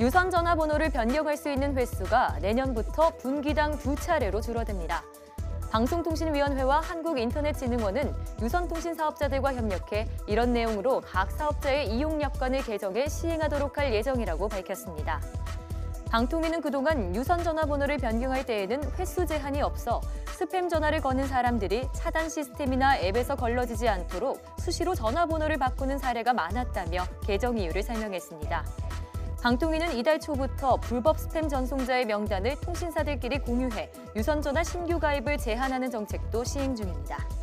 유선 전화번호를 변경할 수 있는 횟수가 내년부터 분기당 두 차례로 줄어듭니다. 방송통신위원회와 한국인터넷진흥원은 유선통신 사업자들과 협력해 이런 내용으로 각 사업자의 이용 약관을 개정해 시행하도록 할 예정이라고 밝혔습니다. 방통위는 그동안 유선 전화번호를 변경할 때에는 횟수 제한이 없어 스팸 전화를 거는 사람들이 차단 시스템이나 앱에서 걸러지지 않도록 수시로 전화번호를 바꾸는 사례가 많았다며 개정 이유를 설명했습니다. 방통위는 이달 초부터 불법 스팸 전송자의 명단을 통신사들끼리 공유해 유선 전화 신규 가입을 제한하는 정책도 시행 중입니다.